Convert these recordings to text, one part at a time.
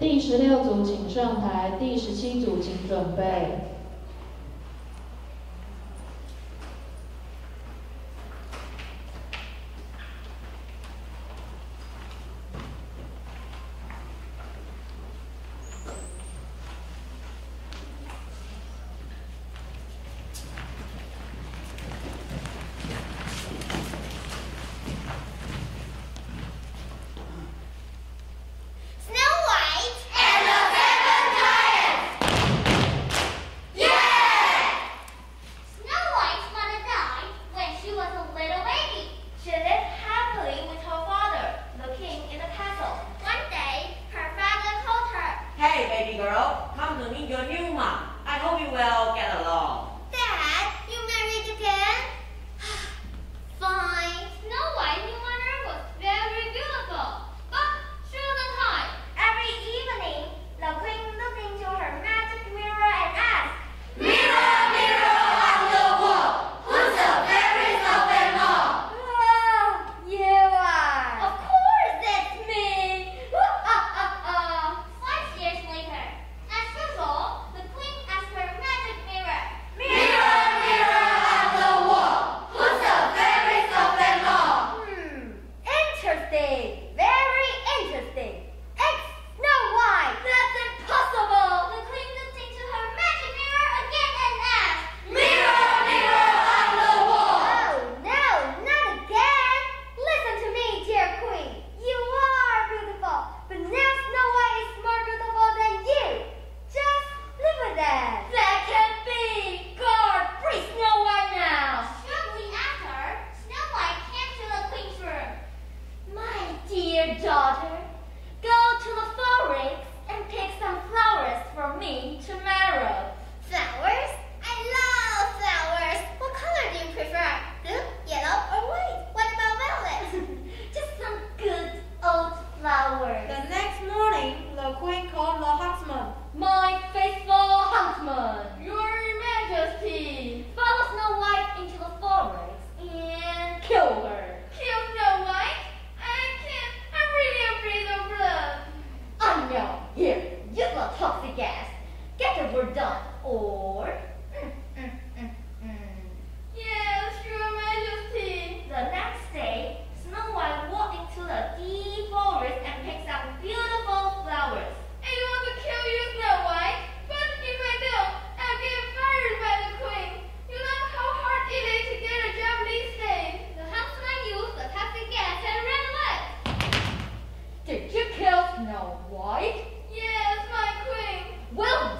第十六组请上台，第十七组请准备。Hey, baby girl, come to meet your new mom. I hope you will get along.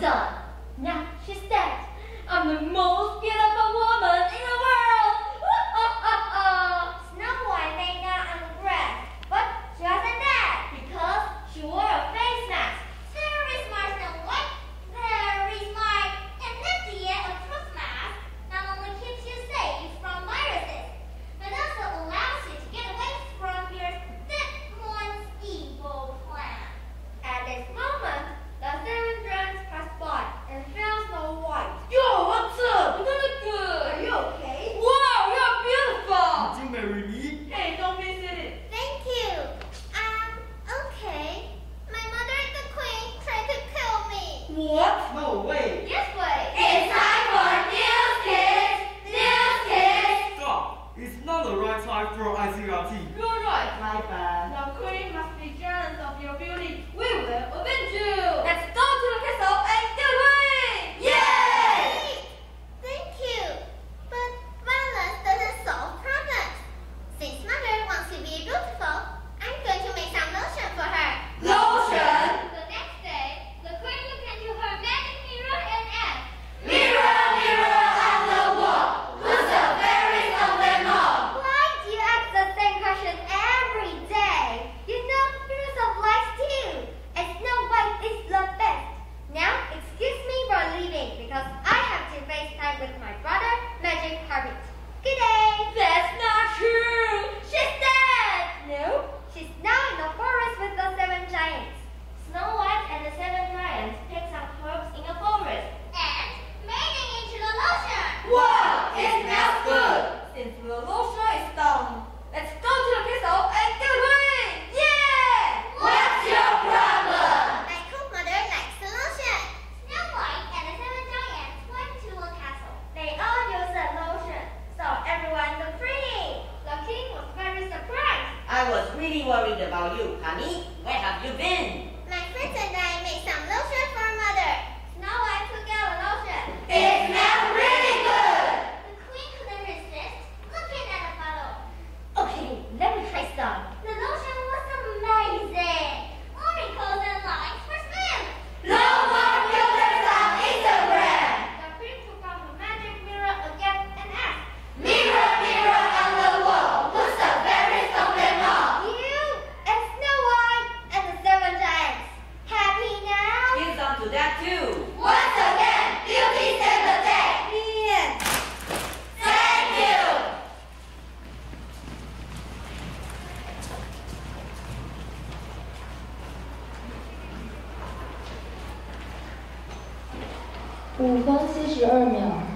done. really worried about you. Honey, where have you been? 五分四十二秒。